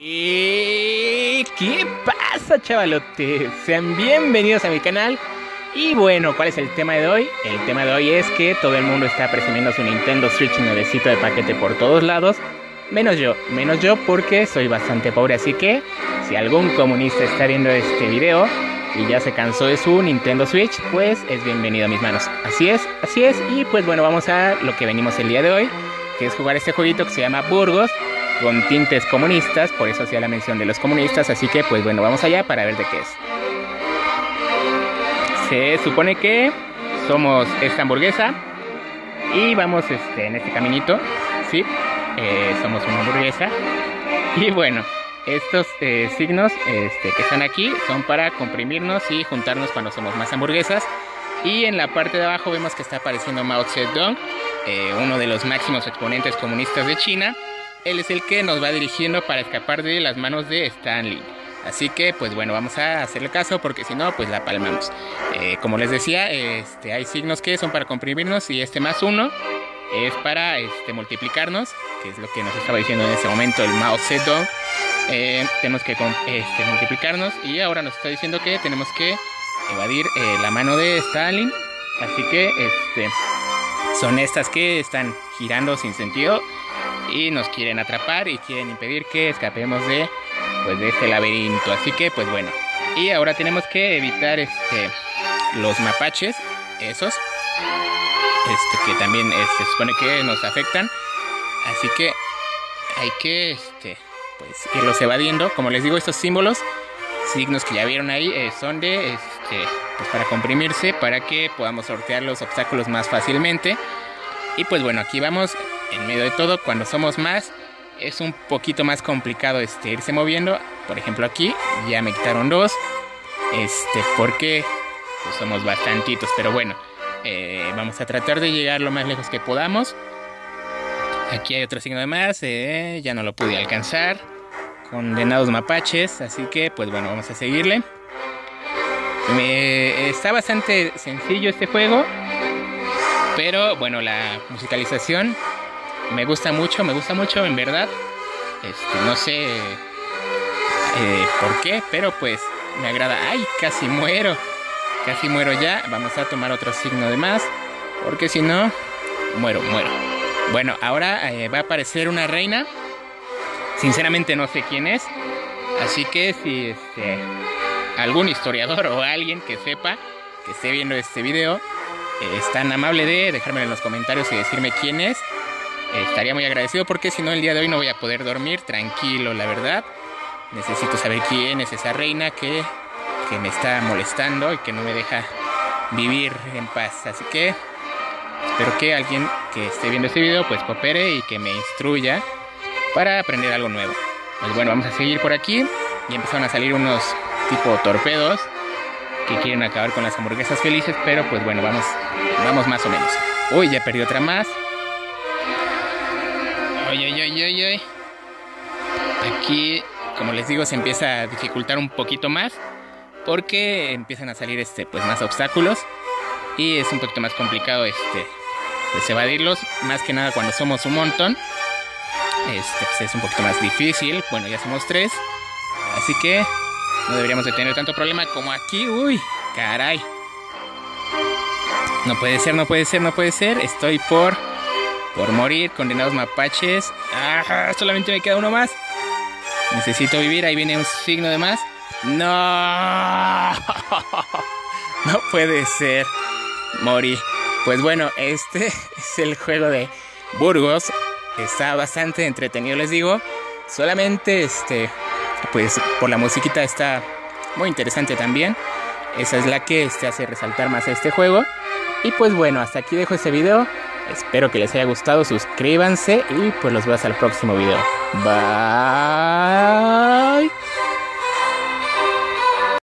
¿Y qué pasa, chavalotes? Sean bienvenidos a mi canal. Y bueno, ¿cuál es el tema de hoy? El tema de hoy es que todo el mundo está presumiendo su Nintendo Switch nuevecito de paquete por todos lados. Menos yo, menos yo porque soy bastante pobre, así que si algún comunista está viendo este video y ya se cansó de su Nintendo Switch, pues es bienvenido a mis manos. Así es, así es, y pues bueno, vamos a lo que venimos el día de hoy, que es jugar este jueguito que se llama Burgos, con tintes comunistas, por eso hacía la mención de los comunistas, así que pues bueno, vamos allá para ver de qué es. Se supone que somos esta hamburguesa y vamos este, en este caminito, ¿sí? Eh, somos una hamburguesa y bueno, estos eh, signos este, que están aquí son para comprimirnos y juntarnos cuando somos más hamburguesas. Y en la parte de abajo vemos que está apareciendo Mao Zedong, eh, uno de los máximos exponentes comunistas de China él es el que nos va dirigiendo para escapar de las manos de Stanley. Así que, pues bueno, vamos a hacerle caso porque si no, pues la palmamos. Eh, como les decía, este, hay signos que son para comprimirnos y este más uno es para este, multiplicarnos, que es lo que nos estaba diciendo en ese momento el Mao. Eh, tenemos que este, multiplicarnos y ahora nos está diciendo que tenemos que evadir eh, la mano de Stalin. Así que este, son estas que están girando sin sentido y nos quieren atrapar y quieren impedir que escapemos de pues de este laberinto. Así que pues bueno. Y ahora tenemos que evitar este los mapaches esos este que también este, se supone que nos afectan. Así que hay que este pues irlos evadiendo. Como les digo estos símbolos signos que ya vieron ahí eh, son de este pues para comprimirse para que podamos sortear los obstáculos más fácilmente. Y pues bueno aquí vamos en medio de todo, cuando somos más, es un poquito más complicado este, irse moviendo. Por ejemplo, aquí ya me quitaron dos. Este, porque pues somos bastantitos. Pero bueno, eh, vamos a tratar de llegar lo más lejos que podamos. Aquí hay otro signo de más. Eh, ya no lo pude alcanzar. Condenados mapaches. Así que, pues bueno, vamos a seguirle. está bastante sencillo este juego. Pero bueno, la musicalización me gusta mucho, me gusta mucho en verdad. Este, no sé eh, por qué, pero pues me agrada. ¡Ay! Casi muero. Casi muero ya. Vamos a tomar otro signo de más. Porque si no, muero, muero. Bueno, ahora eh, va a aparecer una reina. Sinceramente no sé quién es. Así que si este, algún historiador o alguien que sepa, que esté viendo este video, es tan amable de dejármelo en los comentarios y decirme quién es estaría muy agradecido porque si no el día de hoy no voy a poder dormir tranquilo, la verdad. Necesito saber quién es esa reina que, que me está molestando y que no me deja vivir en paz. Así que espero que alguien que esté viendo este video pues coopere y que me instruya para aprender algo nuevo. Pues bueno, vamos a seguir por aquí y empezaron a salir unos tipo torpedos que quieren acabar con las hamburguesas felices, pero pues bueno, vamos, vamos más o menos. Uy, ya perdí otra más. Ay, ay, ay, ay. Aquí, como les digo, se empieza a dificultar un poquito más porque empiezan a salir este, pues, más obstáculos y es un poquito más complicado este, pues, evadirlos, más que nada cuando somos un montón. Este, pues, es un poquito más difícil. Bueno, ya somos tres, así que no deberíamos de tener tanto problema como aquí. Uy, caray. No puede ser, no puede ser, no puede ser. Estoy por por morir, condenados mapaches. ¡Ah! Solamente me queda uno más. Necesito vivir, ahí viene un signo de más. No, no puede ser. Morí. Pues bueno, este es el juego de Burgos. Está bastante entretenido, les digo. Solamente este, pues por la musiquita está muy interesante también. Esa es la que este, hace resaltar más a este juego. Y pues bueno, hasta aquí dejo este video. Espero que les haya gustado, suscríbanse y pues los veo hasta el próximo video. Bye.